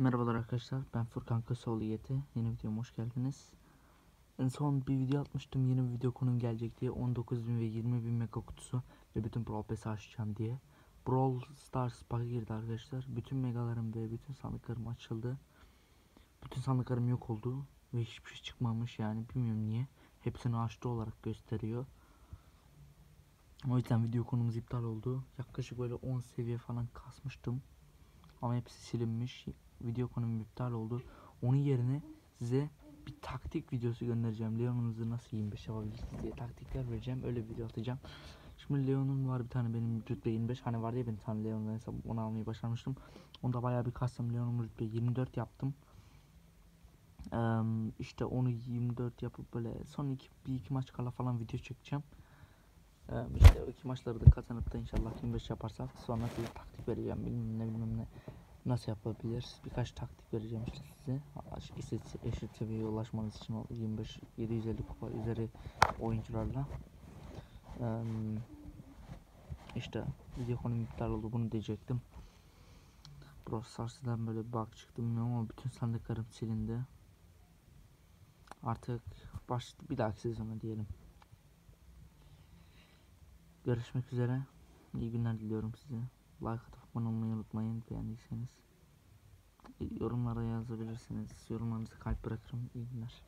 Merhabalar arkadaşlar ben Furkan Köseoğlu YT yeni videoma hoş geldiniz. En son bir video atmıştım yeni bir video konum gelecek diye. 19.000 ve 20.000 mega kutusu ve bütün Brawl Pass'i açacağım diye. Brawl Stars bug'a girdi arkadaşlar. Bütün megalarım ve bütün sandıklarım açıldı. Bütün sandıklarım yok oldu ve hiçbir şey çıkmamış yani bilmiyorum niye. Hepsini açtı olarak gösteriyor. O yüzden video konumuz iptal oldu. Yaklaşık böyle 10 seviye falan kasmıştım ama hepsi silinmiş. Video konum iptal oldu. Onun yerine size bir taktik videosu göndereceğim. Leon'unuzu nasıl 25 yapabilirsiniz diye taktikler vereceğim. Öyle bir video atacağım. Şimdi Leon'un var bir tane benim rütbe 25. Hani var ya bir tane Leon'un hesabı onu almayı başarmıştım. Onda bayağı bir kastım. Leon'un rütbe 24 yaptım. Ee, işte onu 24 yapıp böyle son iki, bir iki maç kala falan video çekeceğim. Ee, işte o iki maçları da kazanıp da inşallah 25 yaparsak sonra size taktik vereceğim bilmem ne bilmem ne nasıl yapabiliriz? Birkaç taktik vereceğim işte size. Eşit, eşit seviyeye ulaşmanız için o 25 750 kupa üzeri oyuncularla işte video konum iptal oldu bunu diyecektim. Brawl Stars'dan böyle bir bug ama bütün sandıklarım silindi. Artık baş bir dahaki sezona diyelim. Görüşmek üzere. İyi günler diliyorum size. Like atıp abone olmayı unutmayın beğendiyseniz. Yorumlara yazabilirsiniz. Yorumlarınızı kalp bırakırım. İyi günler.